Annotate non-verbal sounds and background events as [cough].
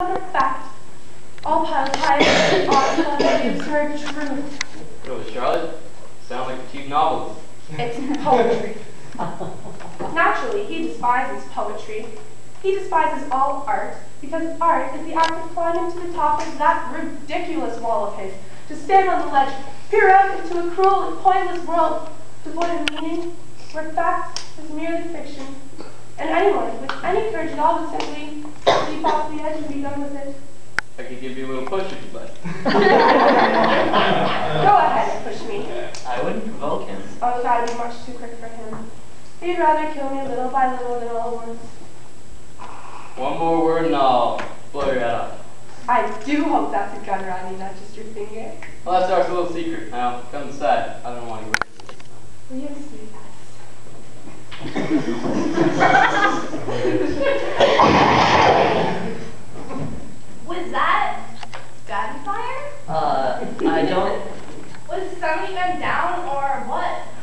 of fact, all and awesome the absurd truth. Charlotte? Sound like a cheap novelist. It's poetry. Naturally, he despises poetry. He despises all art, because art is the act of climbing to the top of that ridiculous wall of his, to stand on the ledge, peer out into a cruel and pointless world, devoid of meaning, where fact is merely fiction, and anyone with any courage at all would simply leap off the edge and be done with it. I could give you a little push if you'd like. [laughs] Go ahead and push me. I wouldn't provoke him. Oh, that'd be much too quick for him. He'd rather kill me little by little than all at once. One more word and I'll blow your head off. I do hope that's a gun, Rodney, not just your finger. Well, that's our little secret. Now, come inside. I don't want you. Will you excuse us? [laughs] Was that gunfire? Uh, I don't. [laughs] Was somebody gunned down or what?